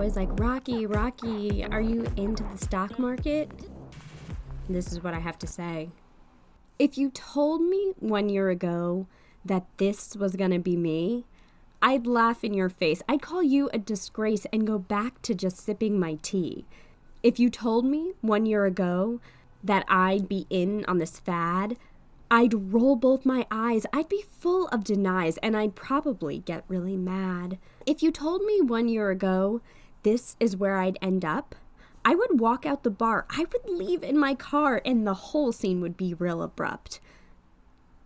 Always like, Rocky, Rocky, are you into the stock market? This is what I have to say. If you told me one year ago that this was going to be me, I'd laugh in your face. I'd call you a disgrace and go back to just sipping my tea. If you told me one year ago that I'd be in on this fad, I'd roll both my eyes. I'd be full of denies and I'd probably get really mad. If you told me one year ago this is where I'd end up, I would walk out the bar. I would leave in my car and the whole scene would be real abrupt.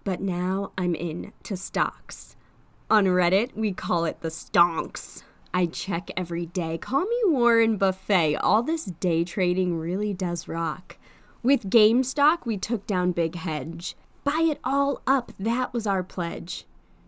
But now I'm in to stocks. On Reddit, we call it the stonks. I check every day. Call me Warren Buffett. All this day trading really does rock. With GameStop, we took down Big Hedge. Buy it all up, that was our pledge.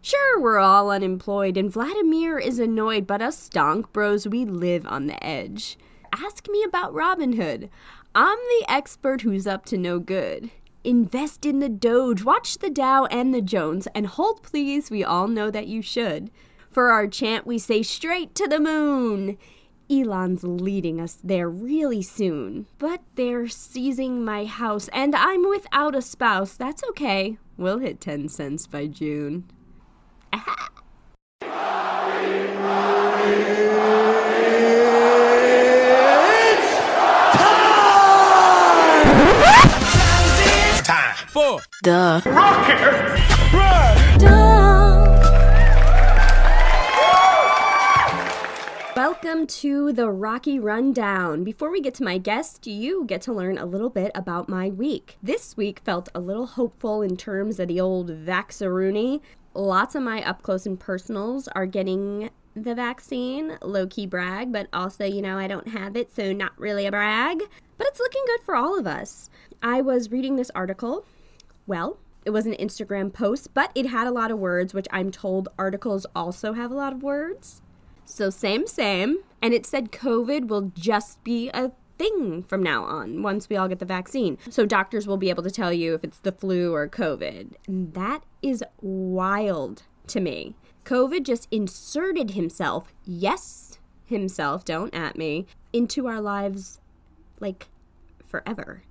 Sure, we're all unemployed, and Vladimir is annoyed, but us stonk bros, we live on the edge. Ask me about Robinhood. I'm the expert who's up to no good. Invest in the Doge, watch the Dow and the Jones, and hold please, we all know that you should. For our chant, we say straight to the moon. Elon's leading us there really soon. But they're seizing my house, and I'm without a spouse. That's okay. We'll hit 10 cents by June. Welcome to the Rocky Rundown. Before we get to my guest, you get to learn a little bit about my week. This week felt a little hopeful in terms of the old vaxaroonie. Lots of my up close and personals are getting the vaccine. Low key brag, but also, you know, I don't have it, so not really a brag. But it's looking good for all of us. I was reading this article. Well, it was an Instagram post, but it had a lot of words, which I'm told articles also have a lot of words. So, same, same. And it said COVID will just be a thing from now on once we all get the vaccine. So, doctors will be able to tell you if it's the flu or COVID. And that is wild to me. COVID just inserted himself, yes, himself, don't at me, into our lives like forever.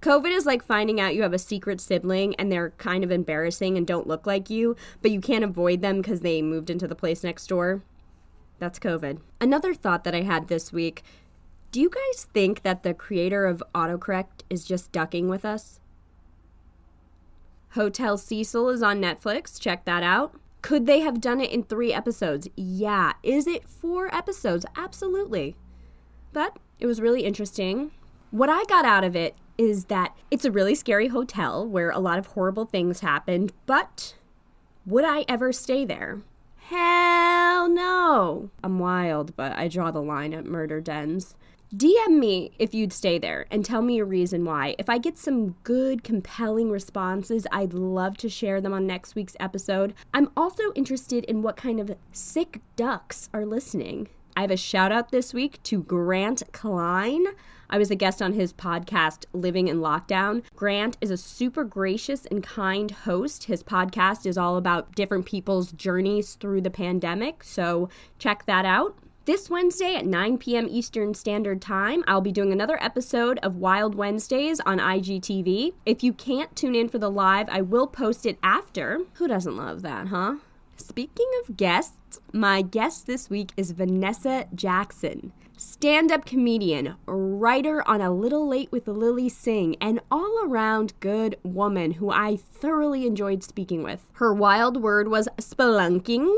COVID is like finding out you have a secret sibling and they're kind of embarrassing and don't look like you, but you can't avoid them because they moved into the place next door. That's COVID. Another thought that I had this week do you guys think that the creator of autocorrect is just ducking with us? Hotel Cecil is on Netflix. Check that out. Could they have done it in three episodes? Yeah. Is it four episodes? Absolutely. But it was really interesting. What I got out of it is that it's a really scary hotel where a lot of horrible things happened, but would I ever stay there? Hell no. I'm wild, but I draw the line at murder dens. DM me if you'd stay there and tell me a reason why. If I get some good, compelling responses, I'd love to share them on next week's episode. I'm also interested in what kind of sick ducks are listening. I have a shout out this week to Grant Klein. I was a guest on his podcast, Living in Lockdown. Grant is a super gracious and kind host. His podcast is all about different people's journeys through the pandemic, so check that out. This Wednesday at 9 p.m. Eastern Standard Time, I'll be doing another episode of Wild Wednesdays on IGTV. If you can't tune in for the live, I will post it after. Who doesn't love that, huh? Speaking of guests, my guest this week is Vannessa Jackson. Stand up comedian, writer on A Little Late with Lilly Singh, and all around good woman who I thoroughly enjoyed speaking with. Her wild word was spelunking.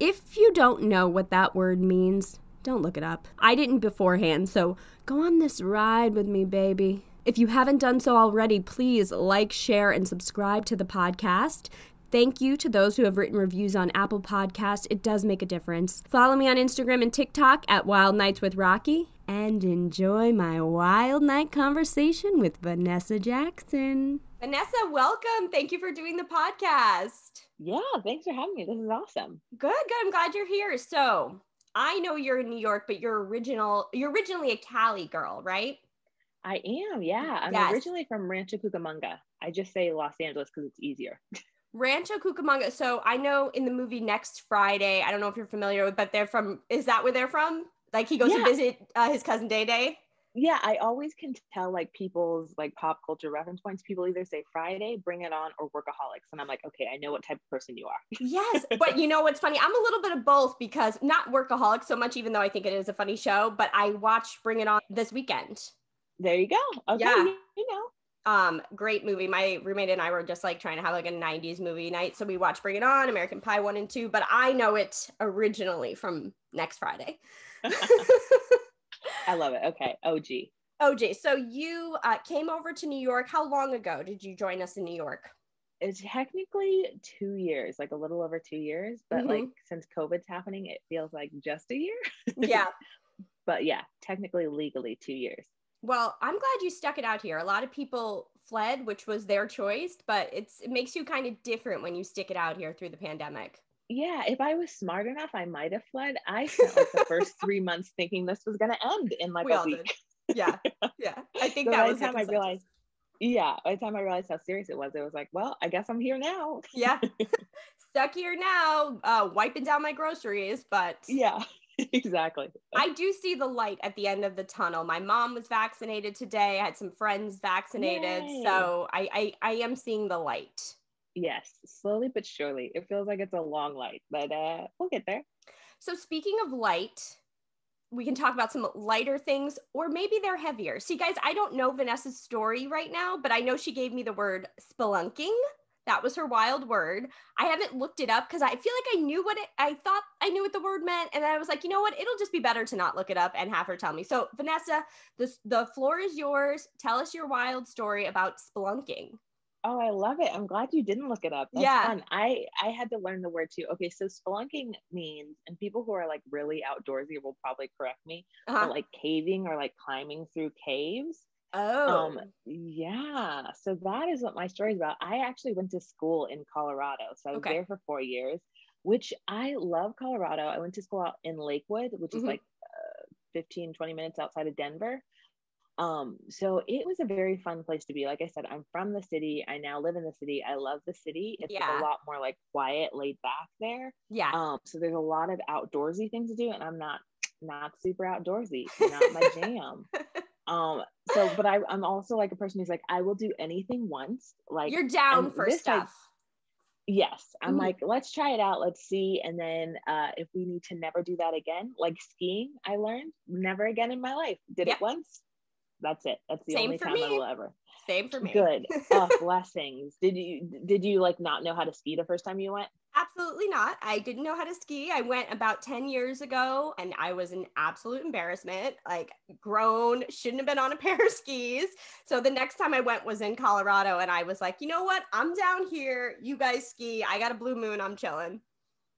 If you don't know what that word means, don't look it up. I didn't beforehand, so go on this ride with me, baby. If you haven't done so already, please like, share, and subscribe to the podcast. Thank you to those who have written reviews on Apple Podcasts. It does make a difference. Follow me on Instagram and TikTok at Wild Nights with Rocky and enjoy my wild night conversation with Vannessa Jackson. Vannessa, welcome. Thank you for doing the podcast. Yeah, thanks for having me. This is awesome. Good, good. I'm glad you're here. So, I know you're in New York, but you're original you're originally a Cali girl, right? I am, yeah. I'm Yes. originally from Rancho Cucamonga. I just say Los Angeles because it's easier. Rancho Cucamonga. So I know in the movie Next Friday, I don't know if you're familiar with, but they're from. Is that where they're from? Like he goes Yeah. to visit uh, his cousin Day Day. Yeah, I always can tell like people's like pop culture reference points. People either say Friday, Bring It On, or Workaholics, and I'm like, okay, I know what type of person you are. Yes, but you know what's funny? I'm a little bit of both because not workaholic so much, even though I think it is a funny show. But I watched Bring It On this weekend. There you go. Okay, Yeah. you, know. Um, great movie. My roommate and I were just like trying to have like a 90s movie night. So we watched Bring It On, American Pie 1 and 2, but I know it originally from next Friday. I love it. Okay, OG. OG. so you uh, came over to New York. How long ago did you join us in New York? It's technically two years, like a little over two years, but Mhm. like since COVID's happening, it feels like just a year. Yeah. But yeah, technically, legally, two years. Well, I'm glad you stuck it out here. A lot of people fled, which was their choice, but it's it makes you kind of different when you stick it out here through the pandemic. Yeah, if I was smart enough, I might have fled. I spent like the first three months thinking this was going to end in like We a all week. did. Yeah. Yeah. I think So that was the time I realized, yeah, by the time I realized how serious it was, it was like, well, I guess I'm here now. Yeah. Stuck here now, uh, wiping down my groceries, but Yeah, exactly. I do see the light at the end of the tunnel. My mom was vaccinated today. I had some friends vaccinated. Yay. So I, I I am seeing the light. Yes, slowly but surely. It feels like it's a long light, but uh, we'll get there. So speaking of light, we can talk about some lighter things, or maybe they're heavier. See, guys, I don't know Vannessa's story right now, but I know she gave me the word spelunking. That was her wild word. I haven't looked it up because I feel like I knew what it I thought I knew what the word meant. And I was like, you know what? It'll just be better to not look it up and have her tell me. So Vannessa, this the floor is yours. Tell us your wild story about spelunking. Oh, I love it. I'm glad you didn't look it up. That's Yeah. fun. I I had to learn the word too. Okay, so spelunking means, and people who are like really outdoorsy will probably correct me, Uh-huh. like caving or like climbing through caves. oh. Um, yeah. So that is what my story is about. I actually went to school in Colorado. So I was Okay. there for four years, which I love Colorado. I went to school out in Lakewood, which is Mhm. like uh, 15, 20 minutes outside of Denver. Um, so it was a very fun place to be. Like I said, I'm from the city. I now live in the city. I love the city. It's like, Yeah. a lot more like quiet, laid back there. yeah. Um, so there's a lot of outdoorsy things to do, and I'm not not super outdoorsy, not my jam. Um, so but I, I'm also like a person who's like, I will do anything once. Like You're down for I- stuff. yes, I'm Mhm. like, let's try it out, let's see. And then uh if we need to never do that again, like skiing, I learned never again in my life. Did it once. That's it. That's the Same only time I will ever. Same for me. Good. oh, blessings. Did you did you like not know how to ski the first time you went? Absolutely not. I didn't know how to ski. I went about 10 years ago and I was an absolute embarrassment. Like grown, shouldn't have been on a pair of skis. So the next time I went was in Colorado and I was like, you know what? I'm down here. You guys ski. I got a blue moon. I'm chilling.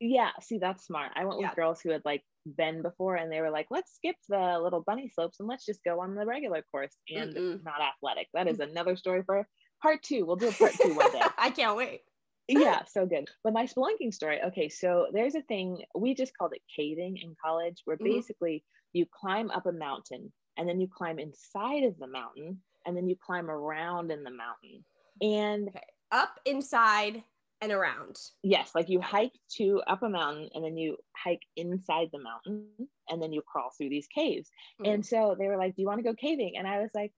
Yeah, see, that's smart. I went Yeah. with girls who had like been before and they were like, let's skip the little bunny slopes and let's just go on the regular course and Mm-mm. not athletic. That is another story for part two. We'll do a part two one day. I can't wait. yeah, so good. But my spelunking story, okay, so there's a thing, we just called it caving in college, where Mhm. basically you climb up a mountain and then you climb inside of the mountain and then you climb around in the mountain. And Up, inside, and around. yes, like you hike to up a mountain and then you hike inside the mountain and then you crawl through these caves. Mm. And so they were like, Do you want to go caving? And I was like,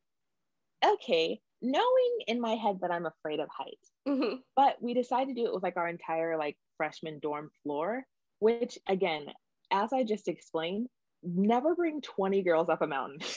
Okay, knowing in my head that I'm afraid of heights. Mhm. But we decided to do it with like our entire like freshman dorm floor, which again, as I just explained, never bring 20 girls up a mountain.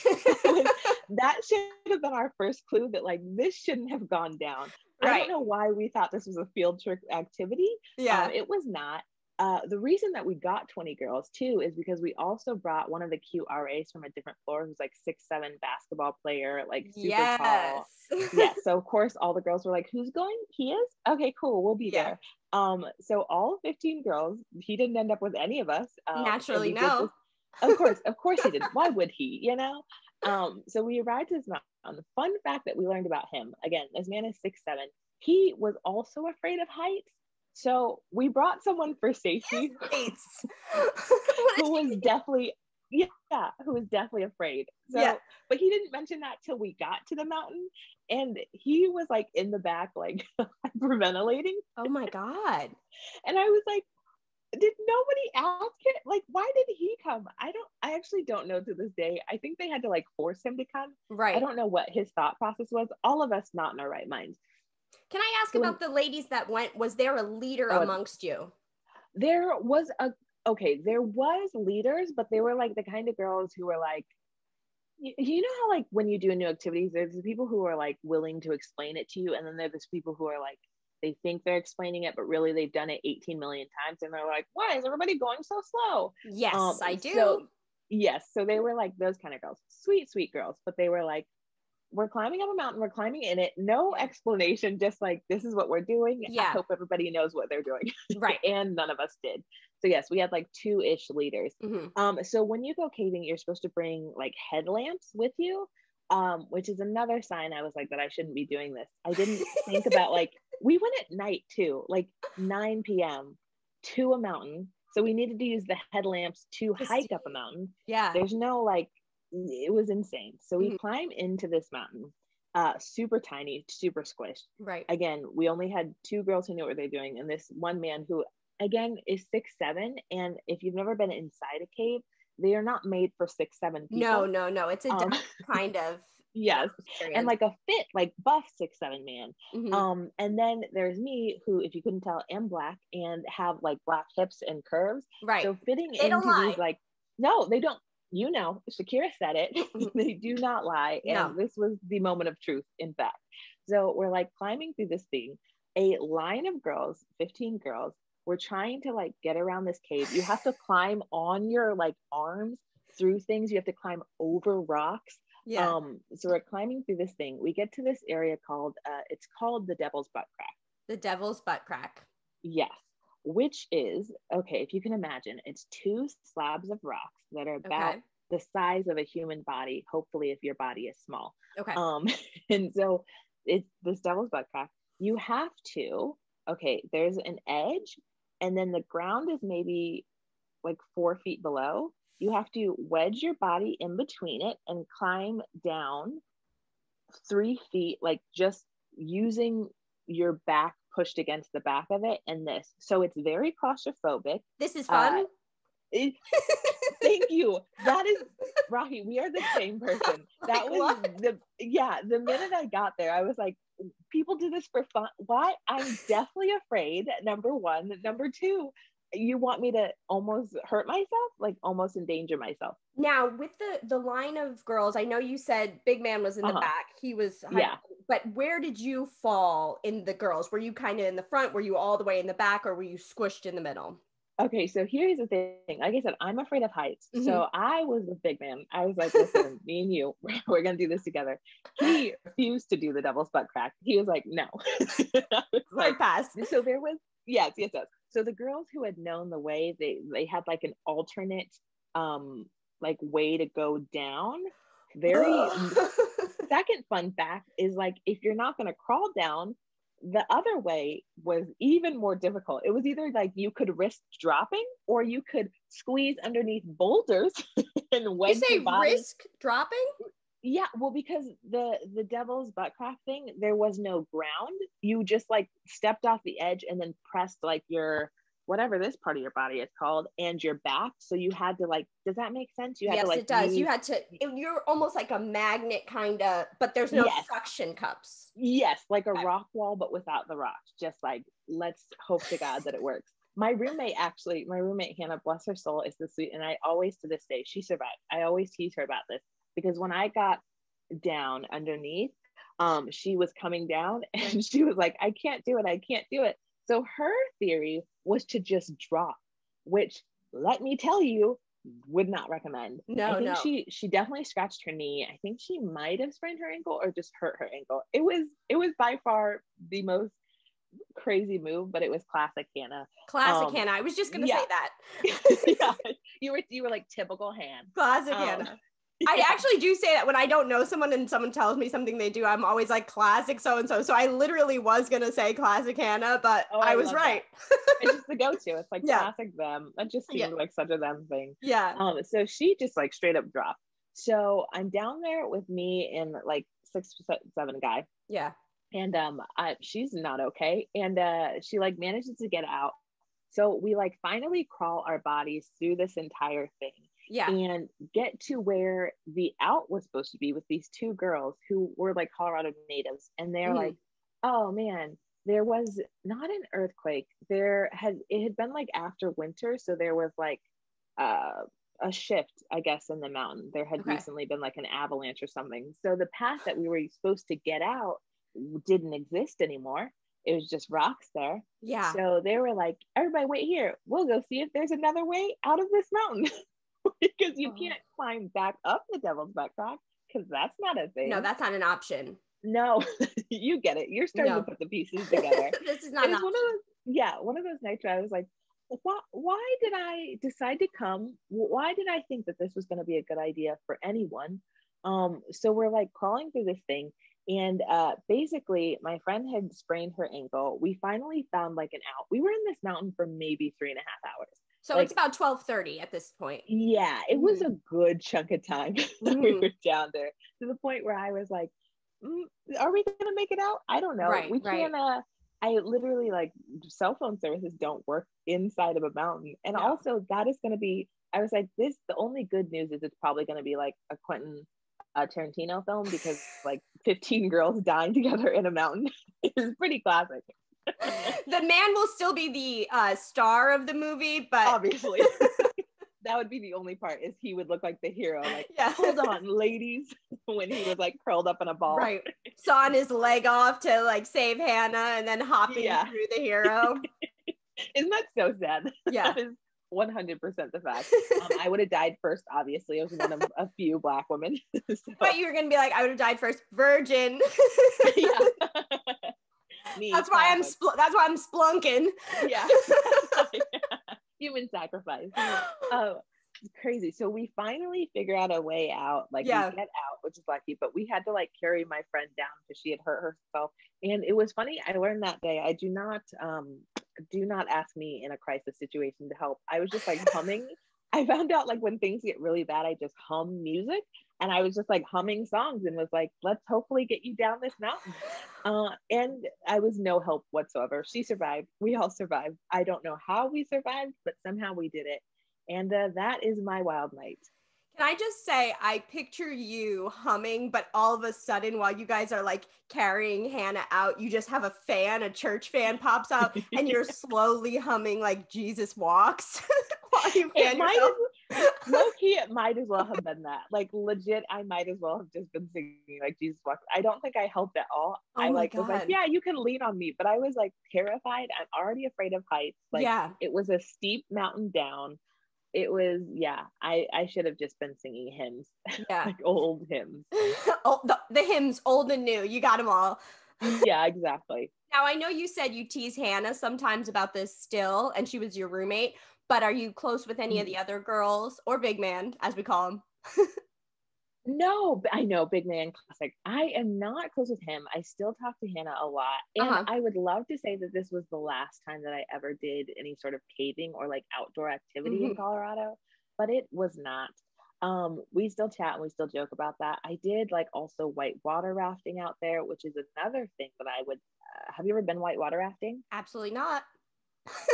that should have been our first clue that like this shouldn't have gone down. I don't know why we thought this was a field trip activity. yeah. Um, it was not. Uh, the reason that we got 20 girls too is because we also brought one of the cute RAs from a different floor who's like six seven basketball player, like super tall. yes. yeah. So of course all the girls were like, "Who's going? He is. Okay, cool. We'll be Yeah. there." Um, so all 15 girls. He didn't end up with any of us. Um, Naturally, no. of course, of course he didn't. Why would he? You know. Um, so we arrived at this mountain. The fun fact that we learned about him again, this man is six seven. He was also afraid of heights. So we brought someone for safety who was definitely yeah, who was definitely afraid. So Yeah. but he didn't mention that till we got to the mountain. And he was like in the back, like hyperventilating. oh my God. And I was like, did nobody ask him? Like, why did he come? I don't, I actually don't know to this day. I think they had to like force him to come. Right. I don't know what his thought process was. All of us not in our right minds. Can I ask So- about the ladies that went? Was there a leader Oh, amongst you? There was a, okay, there was leaders, but they were like the kind of girls who were like, you, you know how like when you do a new activities, there's the people who are like willing to explain it to you, and then there's people who are like, they think they're explaining it, but really they've done it 18 million times, and they're like, why is everybody going so slow? Yes, Um, I do. So, yes, so they were like those kind of girls, sweet, sweet girls, but they were like, we're climbing up a mountain, we're climbing in it, no explanation, just like this is what we're doing. I hope everybody knows what they're doing. right. and none of us did. So yes, we had like two ish leaders. Mhm. Um, so when you go caving, you're supposed to bring like headlamps with you. Um, which is another sign I was like that I shouldn't be doing this. I didn't think about like we went at night too, like 9 p.m. to a mountain. So we needed to use the headlamps to To hike up a mountain. Yeah. There's no like it was insane. So we Mhm. climb into this mountain, uh, super tiny, super squished Right. again, we only had two girls who knew what they're doing, and this one man who, again, is six seven. And if you've never been inside a cave, they are not made for six seven people. No, no, no. It's a Um, different kind of Yes, experience. and like a fit, like buff six seven man. Mhm. Um, and then there's me, who, if you couldn't tell, am black and have like black hips and curves. right. So fitting They into these like no, they don't. You know, Shakira said it. they do not lie. And No. this was the moment of truth, in fact. So we're like climbing through this thing. A line of girls, 15 girls, we're trying to like get around this cave. You have to climb on your like arms through things. You have to climb over rocks. yeah. Um, so we're climbing through this thing. We get to this area called uh it's called the Devil's Butt Crack. the devil's butt crack. Yes, which is okay, if you can imagine, it's two slabs of rocks that are about Okay. the size of a human body, hopefully, if your body is small. Okay. Um, and so it's this devil's butt crack. You have to, okay, there's an edge, and then the ground is maybe like four feet below. You have to wedge your body in between it and climb down three feet, like just using your back pushed against the back of it and this. So it's very claustrophobic. this is uh, fun. It- thank you. That is Rocky. We are the same person. That Like was what? the yeah. The minute I got there, I was like, people do this for fun. Why? I'm deathly afraid. Number one. Number two, you want me to almost hurt myself, like almost endanger myself. now with the the line of girls, I know you said Big Man was in the Uh-huh. back. He was Yeah. But where did you fall in the girls? Were you kind of in the front? Were you all the way in the back, or were you squished in the middle? Okay, so here's the thing. Like I said, I'm afraid of heights. Mm-hmm. So I was the big man. I was like, listen, me and you, we're gonna do this together. He refused to do the devil's butt crack. He was like, no. I was like, past. so there was yes, yes, yes. So the girls who had known the way, they they had like an alternate um like way to go down. Very second fun fact is like if you're not gonna crawl down, the other way was even more difficult. It was either like you could risk dropping or you could squeeze underneath boulders and you wedge say your body. risk dropping? Yeah, well, because the the devil's butt crack thing, there was no ground. You just like stepped off the edge and then pressed like your whatever this part of your body is called and your back. So you had to like, does that make sense? You had yes, to like it does. You had to. it- you're almost like a magnet, kind of, but there's no Yes. suction cups. Yes, like a rock wall, but without the rocks. Just like, let's hope to God that it works. My roommate actually, my roommate Hannah, bless her soul, is the sweet, and I always to this day she survived. I always tease her about this because when I got down underneath, um, she was coming down and she was like, I can't do it, I can't do it. So her theory was to just drop, which let me tell you, would not recommend. No, I think no. she she definitely scratched her knee. I think she might have sprained her ankle or just hurt her ankle. It was it was by far the most crazy move, but it was classic Hannah. Classic Um, Hannah. I was just gonna yeah. say that. yeah, you were you were like typical Han. Classic Um, Hannah. I actually do say that when I don't know someone and someone tells me something they do, I'm always like classic so and so. So I literally was gonna say classic Hannah, but Oh, I I was right. it's just the go-to. It's like Yeah. classic them. That just seemed Yeah. like such a them thing. Yeah. Um, so she just like straight up dropped. So I'm down there with me and like six seven guy. Yeah. and um I, she's not okay and uh she like manages to get out So we like finally crawl our bodies through this entire thing Yeah. and get to where the out was supposed to be with these two girls who were like Colorado natives. And they're Mhm. like, oh man, there was not an earthquake. There had, it had been like after winter. So there was like uh, a shift, I guess, in the mountain. There had Okay. recently been like an avalanche or something. So the path that we were supposed to get out didn't exist anymore. It was just rocks there. Yeah. So they were like, everybody wait here. We'll go see if there's another way out of this mountain. because you Oh. can't climb back up the devil's backpack because that's not a thing. no, that's not an option. no, you get it. You're starting No. to put the pieces together. this is not it's one of those, yeah, one of those nights where I was like, why, why did I decide to come? Why did I think that this was going to be a good idea for anyone? Um, so we're like crawling through this thing, and uh, basically, my friend had sprained her ankle. We finally found like an out. We were in this mountain for maybe three and a half hours. So like- it's about twelve thirty at this point. Yeah, it was a good chunk of time that we were down there to the point where I was like, mm, "Are we gonna make it out? I don't know. Right, we right. can't." Uh, I literally like cell phone services don't work inside of a mountain, and No. also that is gonna be. I was like, "This." The only good news is it's probably gonna be like a Quentin uh, Tarantino film because like 15 girls dying together in a mountain is pretty classic. the man will still be the uh, star of the movie, but Obviously, that would be the only part is he would look like the hero, like. yeah, hold on, ladies, when he was like curled up in a ball. right. Sawing his leg off to like save Hannah, and then hopping Yeah. through the hero. Isn't that so sad? Yeah. That is 100% the fact. Um, I would have died first, obviously. I was one of a few Black women. so, but you were gonna be like, I would have died first, virgin. yeah. Me, that's why I'm. Spl- that's why I'm splunking. yeah. Human sacrifice. Oh, crazy. So we finally figure out a way out. Like Yeah. we get out, which is lucky, but we had to like carry my friend down because she had hurt herself. And it was funny. I learned that day. I do not um do not ask me in a crisis situation to help. I was just like humming. I found out like when things get really bad, I just hum music. And I was just like humming songs and was like, let's hopefully get you down this mountain. Uh, and I was no help whatsoever. She survived. We all survived. I don't know how we survived, but somehow we did it. And uh, that is my wild night. Can I just say, I picture you humming, but all of a sudden, while you guys are like carrying Hannah out, you just have a fan, a church fan pops out, and you're slowly humming like Jesus walks while you It fan might yourself. have, low key, it might as well have been that. Like legit, I might as well have just been singing like Jesus walks. I don't think I helped at all. Oh I like was like, yeah, you can lean on me, but I was like terrified. I'm already afraid of heights. Like yeah. it was a steep mountain down. It was yeah. I I should have just been singing hymns, Yeah. like old hymns. oh, the, the hymns, old and new, you got them all. Yeah, exactly. Now, I know you said you tease Hannah sometimes about this still, and she was your roommate, but are you close with any of Mm. the other girls or big man, as we call him? No, I know Big Man Classic. I am not close with him. I still talk to Hannah a lot. And Uh-huh. I would love to say that this was the last time that I ever did any sort of caving or like outdoor activity in Mhm. Colorado, but it was not. Um, we still chat and we still joke about that. I did like also white water rafting out there, which is another thing that I would. Uh, have you ever been white water rafting? Absolutely not.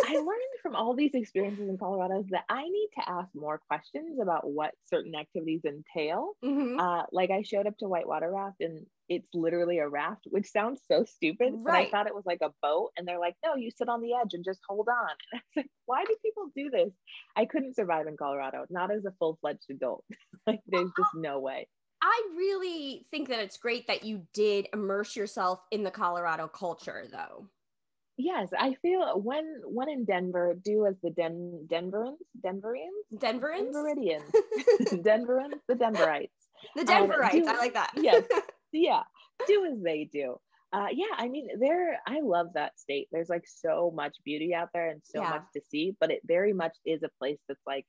I learned from all these experiences in Colorado that I need to ask more questions about what certain activities entail Mhm. uh, like I showed up to Whitewater Raft and it's literally a raft, which sounds so stupid, but I thought it was like a boat. And they're like, no, you sit on the edge and just hold on. And I was like, why do people do this? I couldn't survive in Colorado, not as a full fledged adult. like, there's just no way. I really think that it's great that you did immerse yourself in the Colorado culture, though. Yes, I feel when when in Denver, do as the Den Denverans, Denverians, Denverans? Denveridians, Denverans, the Denverites. the Um, Denverites. do- I like that. yes. yeah do as they do uh yeah i mean there i love that state there's like so much beauty out there and so Yeah. much to see but it very much is a place that's like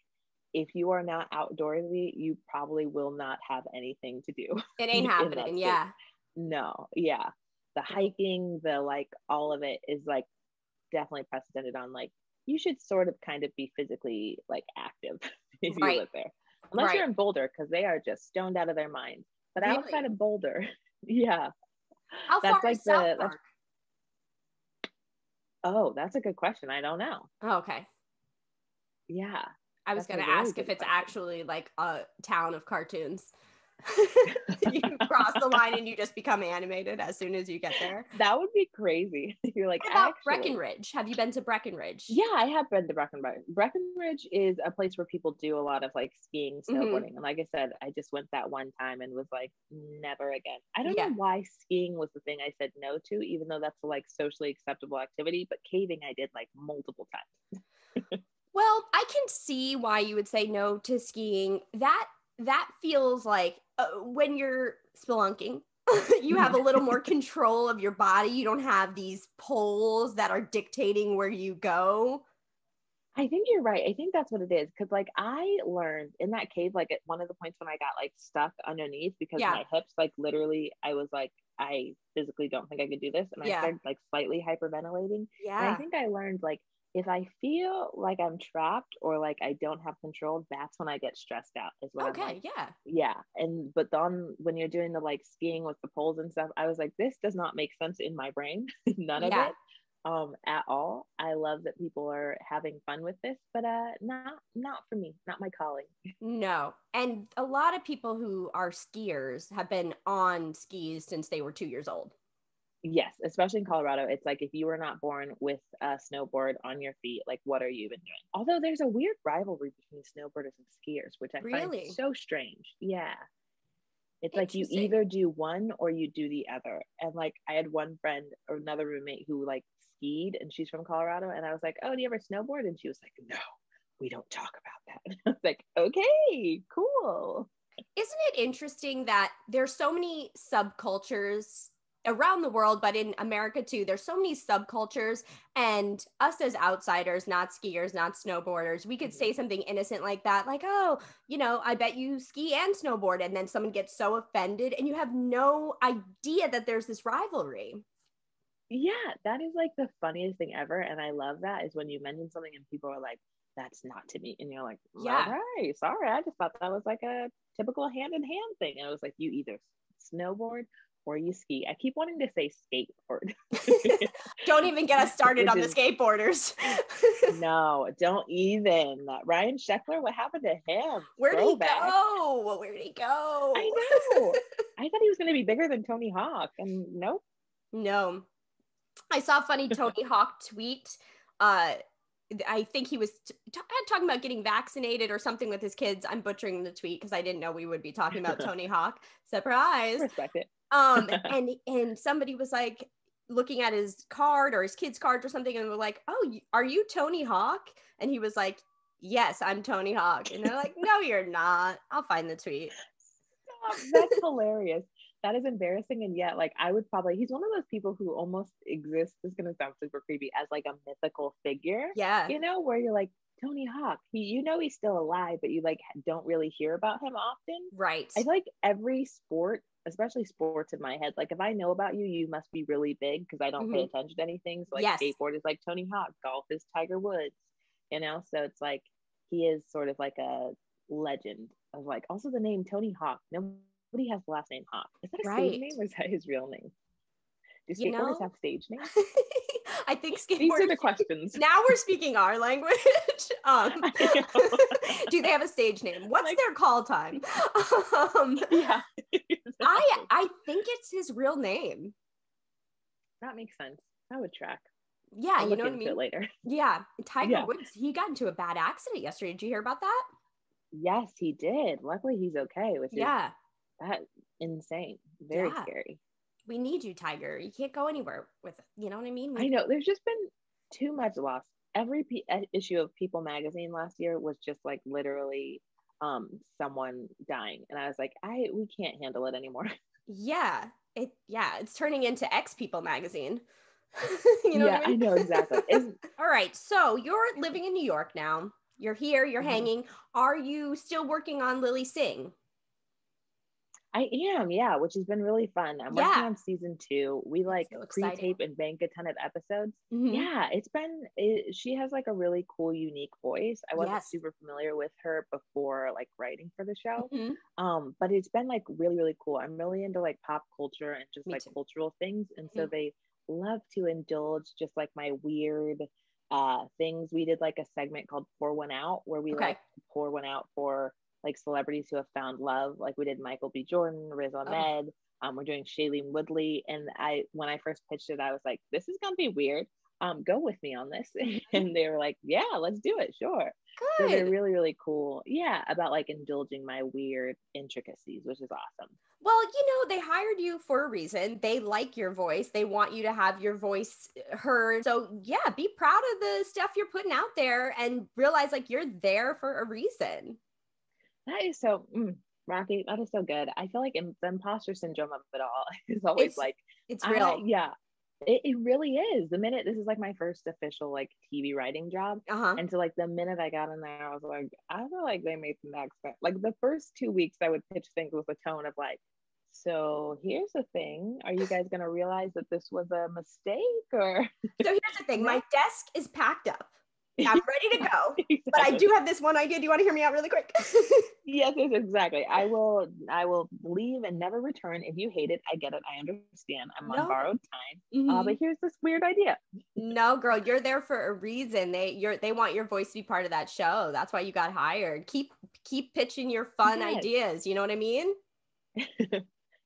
if you are not outdoorsy you probably will not have anything to do It ain't happening. Yeah. no yeah the hiking the like all of it is like definitely precedented on like you should sort of kind of be physically like active if Right. you live there unless Right. you're in boulder because they are just stoned out of their minds but Really? outside of boulder yeah How That's far like is the- South that's- Park? Oh, that's a good question. I don't know. Oh, okay. Yeah. I was going to really ask if it's question. actually like a town of cartoons. you cross the line and you just become animated as soon as you get there. That would be crazy. You're like, What about actually. Breckenridge? Have you been to Breckenridge? Yeah, I have been to Breckenridge. Breckenridge is a place where people do a lot of like skiing, Mhm. snowboarding. And like I said, I just went that one time and was like, never again. I don't Yeah. know why skiing was the thing I said no to, even though that's a like socially acceptable activity. But caving, I did like multiple times. Well, I can see why you would say no to skiing. That that feels like uh, when you're spelunking, you have a little more control of your body. You don't have these poles that are dictating where you go. I think you're right. I think that's what it is. Cause like I learned in that cave, like at one of the points when I got like stuck underneath because Yeah. my hips, like literally, I was like, I physically don't think I could do this. And Yeah. I started like slightly hyperventilating. And I think I learned like if I feel like I'm trapped or like I don't have control, that's when I get stressed out. Is I'm Okay. like, Yeah. yeah. And but then when you're doing the like skiing with the poles and stuff, I was like, this does not make sense in my brain. None Yeah. of it um at all. I love that people are having fun with this, but uh not not for me, not my calling. No. And a lot of people who are skiers have been on skis since they were two years old. Yes, especially in Colorado, it's like if you were not born with a snowboard on your feet, like what are you even doing? Although there's a weird rivalry between snowboarders and skiers, which I Really? find so strange. Yeah. It's like you either do one or you do the other. And like I had one friend or another roommate who like skied and she's from Colorado. And I was like, Oh, do you ever snowboard? And she was like, No, we don't talk about that. I was like, Okay, cool. Isn't it interesting that there's so many subcultures around the world, but in America too, there's so many subcultures, and us as outsiders, not skiers, not snowboarders, we could say mm-hmm. something innocent like that, like, oh, you know, I bet you ski and snowboard, and then someone gets so offended, and you have no idea that there's this rivalry. Yeah, that is like the funniest thing ever. And I love that is when you mention something and people are like, that's not to me. And you're like, Yeah. yeah, sorry. I just thought that was like a typical hand in hand thing. And it was like, you either snowboard or you ski. I keep wanting to say skateboard. Don't even get us started on the skateboarders. no, don't even. Ryan Sheckler, what happened to him? Where did he Throwback. go? Where did he go? I know. I thought he was going to be bigger than Tony Hawk. And nope. No. I saw a funny Tony Hawk tweet. Uh, I think he was t- t- talking about getting vaccinated or something with his kids. I'm butchering the tweet because I didn't know we would be talking about Tony Hawk. Surprise. Respect it. Um, and and somebody was like looking at his card or his kid's card or something, and were like, "Oh, are you Tony Hawk?" And he was like, "Yes, I'm Tony Hawk." And they're like, "No, you're not." I'll find the tweet. Stop. That's hilarious. That is embarrassing. And yet, like, I would probably, he's one of those people who almost exists. This is going to sound super creepy as like a mythical figure, Yeah. you know, where you're like, Tony Hawk, he, you know, he's still alive, but you like don't really hear about him often. Right. I feel like every sport, especially sports in my head, like if I know about you, you must be really big because I don't pay attention to anything. So like Yes. skateboard is like Tony Hawk, golf is Tiger Woods, you know. So it's like he is sort of like a legend of like also the name Tony Hawk. Nobody has the last name Hawk. Is that a Right. stage name or is that his real name? Do You skateboarders know, have stage names? I think skateboarders. These are the questions. now we're speaking our language. um, do they have a stage name? What's Like- their call time? um, yeah. I I think it's his real name. that makes sense. That would track. Yeah, I'll you know what I mean. later. Yeah, Tiger Yeah. Woods. He got into a bad accident yesterday. Did you hear about that? Yes, he did. Luckily, he's okay. Which is Yeah, that insane. Very Yeah. scary. we need you, Tiger. You can't go anywhere with it. You know what I mean? I know. There's just been too much loss. Every e- issue of People magazine last year was just like literally um someone dying, and I was like, I we can't handle it anymore. Yeah, it. Yeah, it's turning into X People magazine. you know yeah, what I mean? know exactly. All right. So you're living in New York now. You're here, you're Mhm. hanging. Are you still working on Lilly Singh? I am, yeah, which has been really fun. I'm working on season two. We like so pre-tape and bank a ton of episodes. Mhm. Yeah, it's been. It, she has like a really cool, unique voice. I wasn't Yes. super familiar with her before, like writing for the show. Mhm. um but it's been like really really cool i'm really into like pop culture and just Me like too. cultural things and so Mhm. they love to indulge just like my weird uh things. We did like a segment called Pour One Out where we Okay. like pour one out for like celebrities who have found love. Like we did Michael B. Jordan, Riz Oh. Ahmed. Um, we're doing Shailene Woodley. And I when I first pitched it, I was like, this is gonna be weird. Um, go with me on this. and they were like, Yeah, let's do it, sure. So they're really, really cool. Yeah, about like indulging my weird intricacies, which is awesome. Well, you know, they hired you for a reason. They like your voice. They want you to have your voice heard. So, yeah, be proud of the stuff you're putting out there and realize like you're there for a reason. That is so, mm, Rocky, that is so good. I feel like the imposter syndrome of it all is always It's like, It's I- real. yeah, it, it really is. The minute this is like my first official like TV writing job. Uh huh. And so, like, the minute I got in there, I was like, I feel like they made some accent. Like, the first two weeks, I would pitch things with a tone of like, so here's the thing. Are you guys going to realize that this was a mistake or? So here's the thing my desk is packed up. I'm ready to go. But I do have this one idea. Do you want to hear me out really quick? yes, yes, exactly. I will, I will leave and never return. If you hate it, I get it. I understand. I'm No. on borrowed time. Mhm. Uh, but here's this weird idea. no, girl, you're there for a reason. They you're they want your voice to be part of that show. That's why you got hired. Keep keep pitching your fun Yes. ideas. You know what I mean?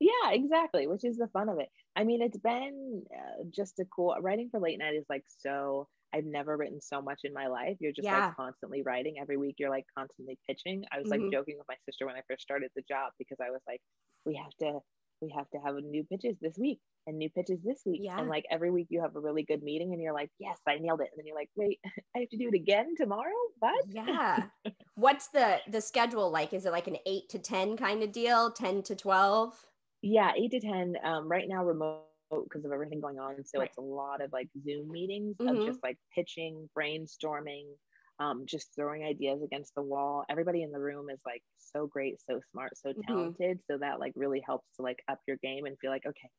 yeah, exactly. Which is the fun of it. I mean, it's been uh, just a cool writing for late night is like so. I've never written so much in my life. You're just Yeah. like constantly writing every week. You're like constantly pitching. I was Mhm. like joking with my sister when I first started the job because I was like, we have to, we have to have new pitches this week and new pitches this week. Yeah. And like every week you have a really good meeting and you're like, yes, I nailed it. And then you're like, wait, I have to do it again tomorrow. What? Yeah. What's the the schedule like? Is it like an 8 to 10 kind of deal? 10 to 12? Yeah, eight to ten. Um, right now remote because of everything going on. So Right. it's a lot of like Zoom meetings Mhm. of just like pitching, brainstorming, um, just throwing ideas against the wall. Everybody in the room is like so great, so smart, so Mhm. talented. So that like really helps to like up your game and feel like, okay,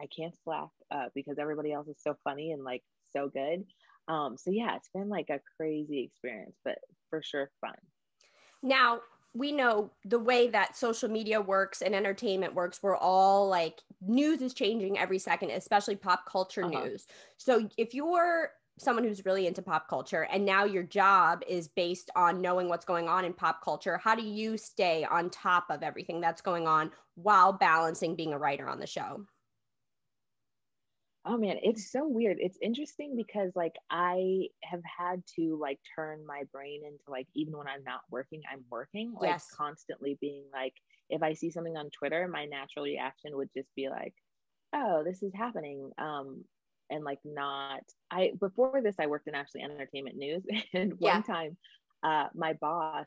I can't slack uh, because everybody else is so funny and like so good. Um, so yeah, it's been like a crazy experience, but for sure fun. Now, we know the way that social media works and entertainment works, we're all like news is changing every second, especially pop culture Uh-huh. news. So if you're someone who's really into pop culture and now your job is based on knowing what's going on in pop culture, how do you stay on top of everything that's going on while balancing being a writer on the show? Oh man, it's so weird. It's interesting because like I have had to like turn my brain into like even when I'm not working, I'm working. Like Yes. constantly being like if I see something on Twitter, my natural reaction would just be like, "Oh, this is happening." Um and like not I before this I worked in actually entertainment news and Yeah. one time uh my boss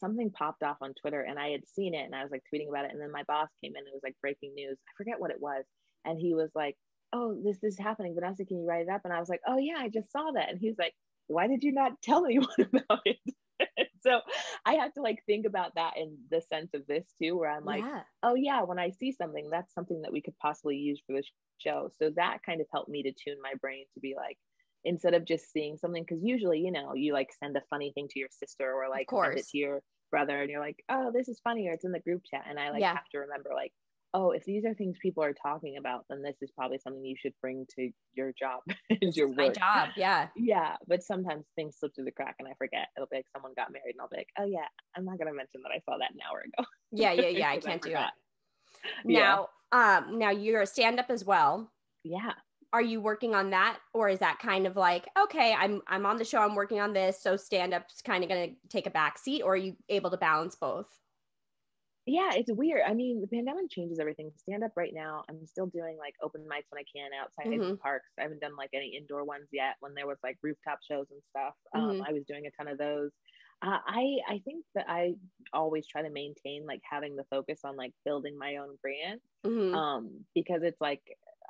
something popped off on Twitter and I had seen it and I was like tweeting about it and then my boss came in and it was like breaking news. I forget what it was and he was like oh, this, this is happening. Vannessa, can you write it up? And I was like, oh, yeah, I just saw that. And he was like, why did you not tell anyone about it? so I have to like think about that in the sense of this too, where I'm like, yeah. oh, yeah, when I see something, that's something that we could possibly use for the show. So that kind of helped me to tune my brain to be like, instead of just seeing something, because usually, you know, you like send a funny thing to your sister or like send it to your brother and you're like, oh, this is funny, or it's in the group chat. And I like Yeah. have to remember, like, oh, if these are things people are talking about, then this is probably something you should bring to your job and your It's my job. Yeah. Yeah, but sometimes things slip through the crack and I forget. It'll be like someone got married and I'll be like, oh yeah, I'm not gonna mention that I saw that an hour ago. Yeah. Yeah. Yeah. I can't do that. Now, um, now you're a stand-up as well. Yeah. are you working on that or is that kind of like okay i'm i'm on the show i'm working on this so stand up's kind of going to take a back seat or are you able to balance both Yeah, it's weird. I mean, the pandemic changes everything. Stand up right now, I'm still doing like open mics when I can outside in Mhm. parks. I haven't done like any indoor ones yet when there was like rooftop shows and stuff. Um, Mhm. I was doing a ton of those. Uh, I I think that I always try to maintain like having the focus on like building my own brand. Mhm. um because it's like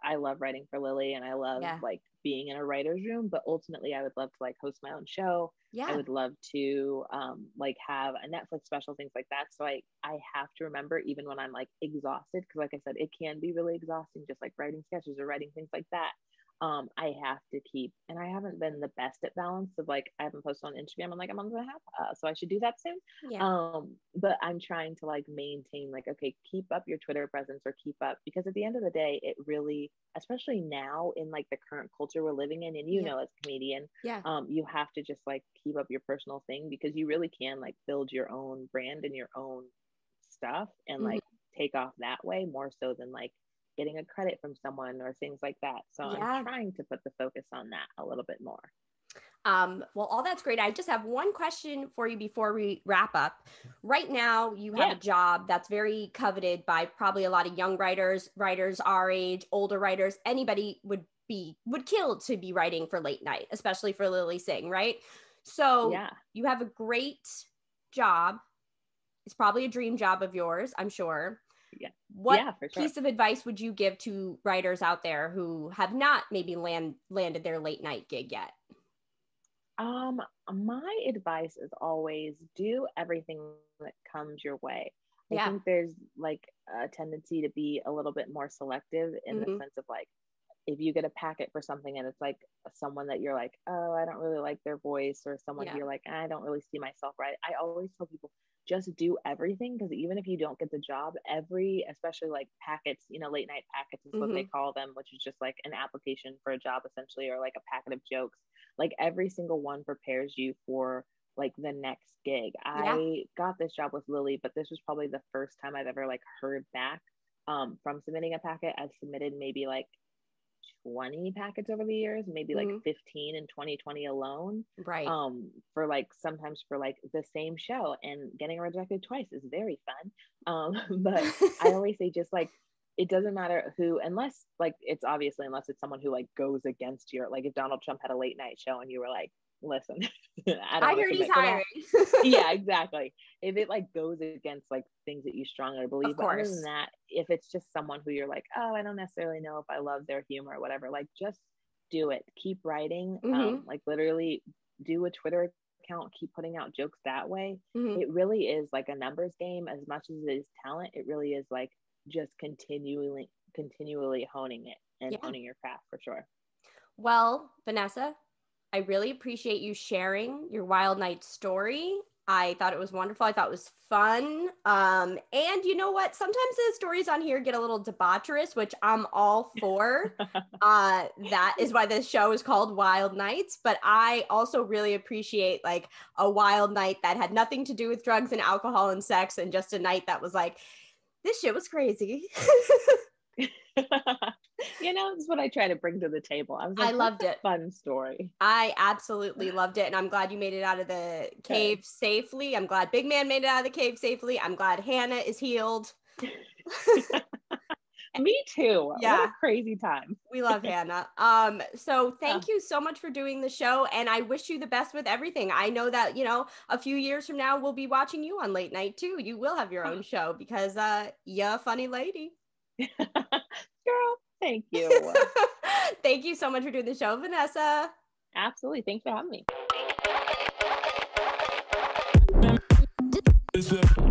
i love writing for lily and i love Yeah. like being in a writer's room but ultimately i would love to like host my own show Yeah. i would love to um like have a netflix special things like that so i i have to remember even when i'm like exhausted because like i said it can be really exhausting just like writing sketches or writing things like that um, I have to keep, and I haven't been the best at balance of like, I haven't posted on Instagram in like a month and a half. Uh, so I should do that soon. Yeah. Um, but I'm trying to like maintain, like, okay, keep up your Twitter presence or keep up because at the end of the day, it really, especially now in like the current culture we're living in, and you Yeah. know, as a comedian, yeah. um, you have to just like keep up your personal thing because you really can like build your own brand and your own stuff and Mhm. like take off that way more so than like getting a credit from someone or things like that. So Yeah. I'm trying to put the focus on that a little bit more. Um, well, all that's great. I just have one question for you before we wrap up. Right now, you have Yeah. a job that's very coveted by probably a lot of young writers, writers our age, older writers. Anybody would be would kill to be writing for late night, especially for Lilly Singh, right? So yeah. you have a great job. It's probably a dream job of yours, I'm sure. Yeah. What yeah, sure. piece of advice would you give to writers out there who have not maybe land landed their late night gig yet? Um, my advice is always do everything that comes your way. I Yeah. think there's like a tendency to be a little bit more selective in Mhm. the sense of like if you get a packet for something and it's like someone that you're like, oh, I don't really like their voice, or someone Yeah. you're like, I don't really see myself right. I always tell people just do everything because even if you don't get the job, every especially like packets, you know, late night packets is what Mm-hmm. they call them, which is just like an application for a job essentially, or like a packet of jokes. Like every single one prepares you for like the next gig. I got this job with Lilly, but this was probably the first time I've ever like heard back um, from submitting a packet. I've submitted maybe like 20 packets over the years, maybe like Mhm. 15 in 2020 alone. Right. Um, for like sometimes for like the same show and getting rejected twice is very fun. Um, but I always say just like it doesn't matter who, unless like it's obviously unless it's someone who like goes against your like if Donald Trump had a late night show and you were like, listen, I, I heard he's commit to that." hiring. yeah, exactly. If it like goes against like things that you strongly believe, but other course. than that, if it's just someone who you're like, oh, I don't necessarily know if I love their humor or whatever, like just do it. Keep writing. Mm-hmm. Um, like literally do a Twitter account, keep putting out jokes that way. Mhm. It really is like a numbers game as much as it is talent. It really is like just continually continually honing it and Yeah. honing your craft for sure. Well, Vannessa, I really appreciate you sharing your wild night story. I thought it was wonderful. I thought it was fun. Um, and you know what? Sometimes the stories on here get a little debaucherous, which I'm all for. uh, that is why this show is called Wild Nights. But I also really appreciate like a wild night that had nothing to do with drugs and alcohol and sex, and just a night that was like, this shit was crazy. you know, it's what I try to bring to the table. I was I loved it. fun story. I absolutely loved it. And I'm glad you made it out of the cave safely. I'm glad Big Man made it out of the cave safely. I'm glad Hannah is healed. Me too. Yeah. What a crazy time. We love Hannah. Um, so thank you so much for doing the show. And I wish you the best with everything. I know that, you know, a few years from now, we'll be watching you on late night too. You will have your own show because uh you're a funny lady. Girl, thank you. thank you so much for doing the show, Vannessa. Absolutely. Thanks for having me. It's a